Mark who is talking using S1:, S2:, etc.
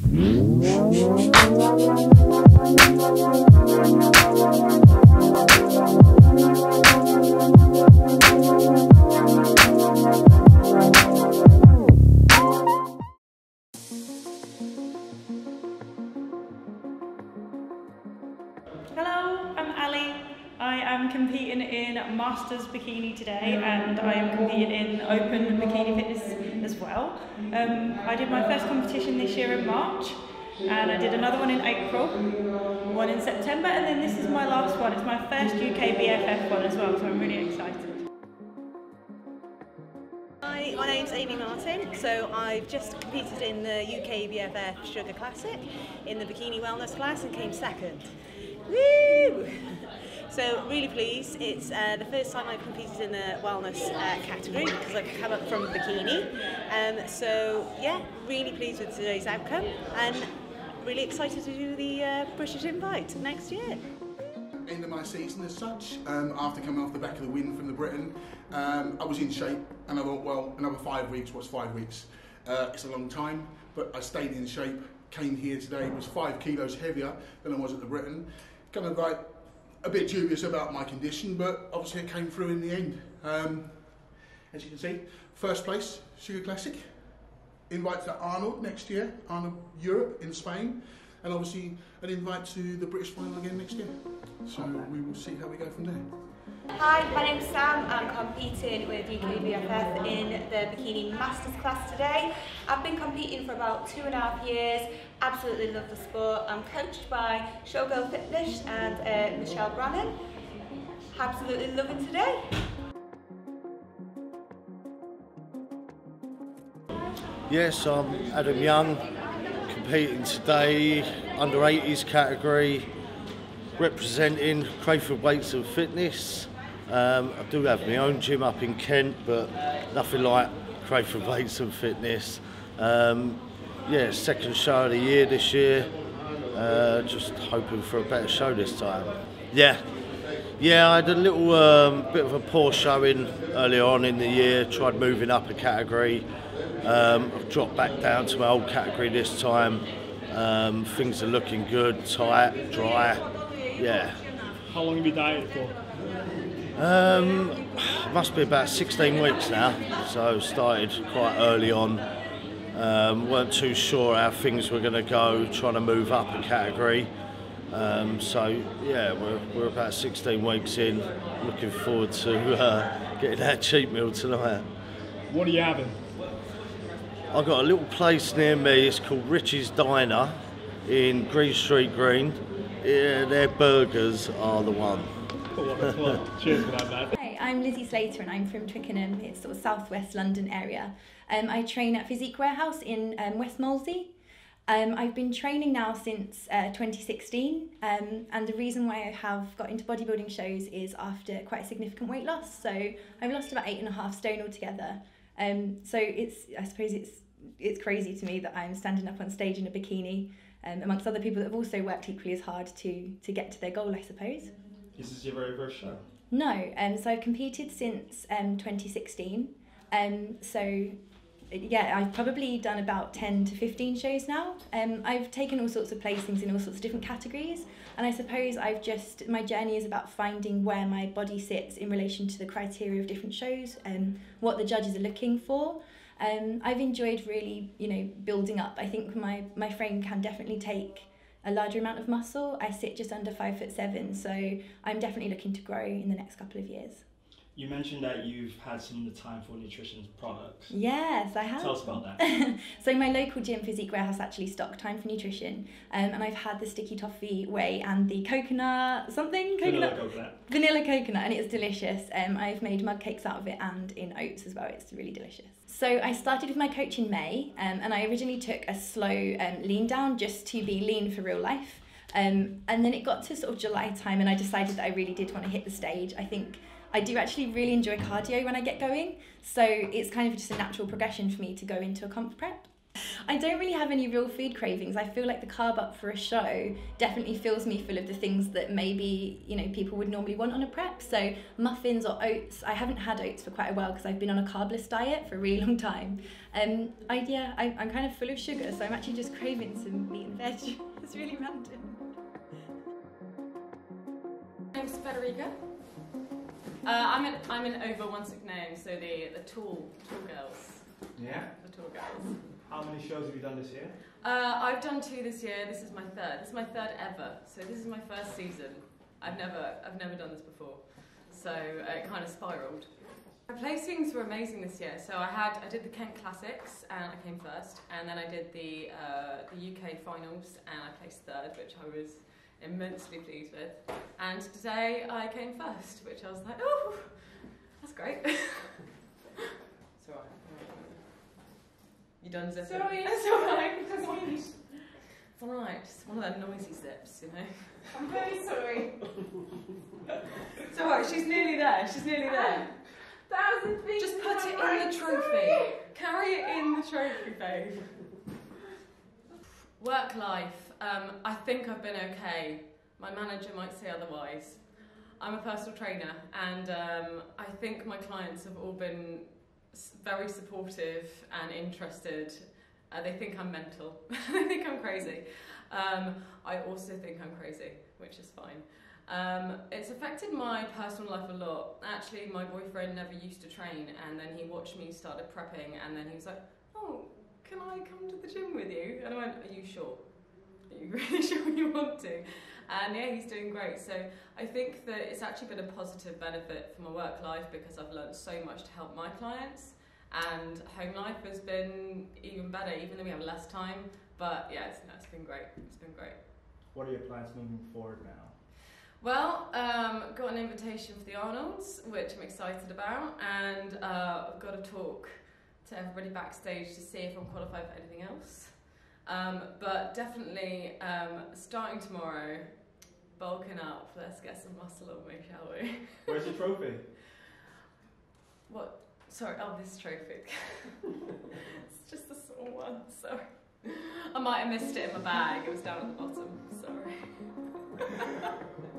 S1: Hello, I'm Ali. I am competing in Masters Bikini today and I am competing in Open Bikini Fitness as well. Um, I did my first competition this year in March and I did another one in April, one in September and then this is my last one. It's my first UK BFF one as well so I'm really excited.
S2: Hi, my name's Amy Martin. So I've just competed in the UK BFF Sugar Classic in the bikini wellness class and came second. Woo! So really pleased. It's uh, the first time I've competed in the wellness uh, category because I've come up from bikini. Um, so yeah, really pleased with today's outcome and really excited to do the uh, British Invite next year.
S3: end of my season as such. Um, after coming off the back of the win from the Britain, um, I was in shape, and I thought, well, another five weeks. What's five weeks? Uh, it's a long time, but I stayed in shape. Came here today, was five kilos heavier than I was at the Britain. Kind of like a bit dubious about my condition, but obviously it came through in the end. Um, as you can see, first place, Sugar Classic. Invite to Arnold next year, Arnold Europe in Spain, and obviously an invite to the British final again next year. So we will see how we go from there.
S4: Hi, my name's Sam. I'm competing with UK BFF in the Bikini Masters class today. I've been competing for about two and a half years. Absolutely love the sport. I'm coached by Showgirl Fitness and uh, Michelle Brannan. Absolutely loving today.
S5: Yes, I'm Adam Young, competing today under 80s category, representing Crayford Weights and Fitness. Um, I do have my own gym up in Kent, but nothing like Crayford Weights and Fitness. Um, yeah, second show of the year this year. Uh, just hoping for a better show this time. Yeah, yeah, I had a little um, bit of a poor showing earlier on in the year. Tried moving up a category. Um, I've dropped back down to my old category this time. Um, things are looking good, tight, dry. Yeah.
S6: How long have you dieted for?
S5: Um, must be about 16 weeks now. So started quite early on. Um, weren't too sure how things were going to go, trying to move up a category. Um, so yeah, we're, we're about 16 weeks in. Looking forward to uh, getting that cheat meal tonight.
S6: What are you having?
S5: I've got a little place near me. It's called Richie's Diner in Green Street Green. Yeah, their burgers are the one.
S6: Well, cheers for that, man.
S7: Hi, I'm Lizzie Slater and I'm from Twickenham. It's sort of southwest London area. Um, I train at Physique Warehouse in um, West Molesey. Um, I've been training now since uh, 2016, um, and the reason why I have got into bodybuilding shows is after quite a significant weight loss. So I've lost about eight and a half stone altogether. Um, so it's, I suppose it's it's crazy to me that I'm standing up on stage in a bikini, um, amongst other people that have also worked equally as hard to to get to their goal, I suppose.
S6: This is your very first show.
S7: No, um, so I've competed since um, 2016. Um, so yeah, I've probably done about 10 to 15 shows now. Um, I've taken all sorts of placings in all sorts of different categories, and I suppose I've just, my journey is about finding where my body sits in relation to the criteria of different shows and what the judges are looking for. Um, I've enjoyed really, you know, building up. I think my, my frame can definitely take a larger amount of muscle. I sit just under five foot seven, so I'm definitely looking to grow in the next couple of years.
S6: You mentioned that you've had some of the Time 4 Nutrition products.
S7: Yes, I have.
S6: Tell us about that.
S7: so my local gym, Physique Warehouse, actually stock Time 4 Nutrition, um, and I've had the sticky toffee whey and the coconut something
S6: Vanilla
S7: coconut
S6: coconut.
S7: vanilla coconut, and it's delicious. Um, I've made mug cakes out of it and in oats as well. It's really delicious. So I started with my coach in May, um, and I originally took a slow um, lean down just to be lean for real life. Um, and then it got to sort of July time, and I decided that I really did want to hit the stage. I think I do actually really enjoy cardio when I get going, so it's kind of just a natural progression for me to go into a comp prep. I don't really have any real food cravings. I feel like the carb up for a show definitely fills me full of the things that maybe, you know, people would normally want on a prep. So muffins or oats. I haven't had oats for quite a while because I've been on a carbless diet for a really long time. Um, I, yeah, I, I'm kind of full of sugar, so I'm actually just craving some meat and veg. it's really random.
S8: My name's Federica. Uh, I'm in I'm in over one sick name, so the the tall tall girls,
S6: Yeah.
S8: the tall girls.
S6: How many shows have you done this year?
S8: Uh, I've done two this year. This is my third. This is my third ever. So this is my first season. I've never I've never done this before, so uh, it kind of spiraled. My placings were amazing this year. So I had I did the Kent Classics and I came first, and then I did the uh, the UK finals and I placed third, which I was immensely pleased with. And today I came first, which I was like, oh, that's great. it's alright. You done zipping?
S9: Sorry.
S8: It's alright. It's alright. It's one of them noisy zips, you know.
S9: I'm very sorry.
S8: It's alright. She's nearly there. She's nearly there.
S9: Thousand things.
S8: Just put it in the trophy. Carry it in the trophy, babe. Work life. Um, I think I've been okay. My manager might say otherwise. I'm a personal trainer, and um, I think my clients have all been very supportive and interested. Uh, they think I'm mental. they think I'm crazy. Um, I also think I'm crazy, which is fine. Um, it's affected my personal life a lot. Actually, my boyfriend never used to train, and then he watched me started prepping, and then he was like, "Oh, can I come to the gym with you?" And I went, "Are you sure? You really sure you want to?" And yeah, he's doing great. So I think that it's actually been a positive benefit for my work life because I've learned so much to help my clients, and home life has been even better, even though we have less time. But yeah, it's, no, it's been great. It's been great.
S6: What are your plans moving forward now?
S8: Well, um, got an invitation for the Arnolds, which I'm excited about, and uh, I've got to talk to everybody backstage to see if I'm qualified for anything else. Um, but definitely um, starting tomorrow, bulking up. Let's get some muscle on me, shall we?
S6: Where's the trophy?
S8: What? Sorry, oh, this trophy. it's just a small one, sorry. I might have missed it in my bag, it was down at the bottom, sorry.